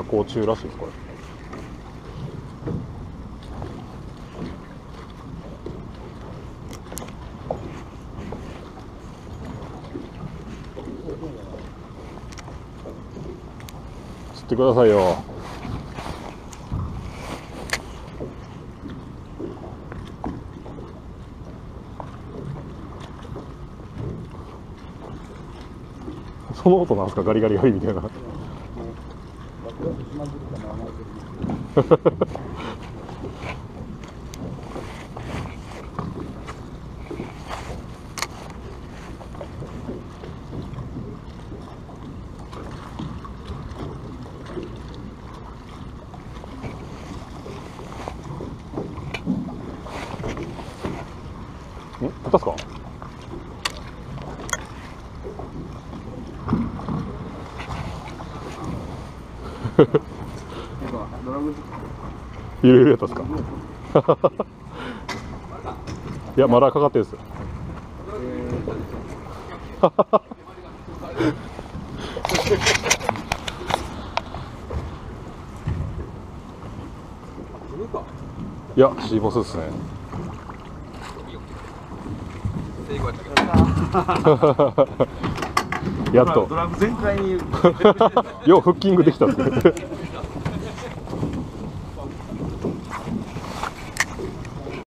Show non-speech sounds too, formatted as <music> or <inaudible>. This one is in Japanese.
夜行中らしいですこれ。釣ってくださいよ。その音なんですか？ガリガリガリみたいな。えっ、買ったっすか？ゆるゆるやったっすか？<laughs> いやまだかかってるんです <laughs> いやシーボスですね。<laughs> やっと。ドラム全開に。<laughs> ようフッキングできたっすね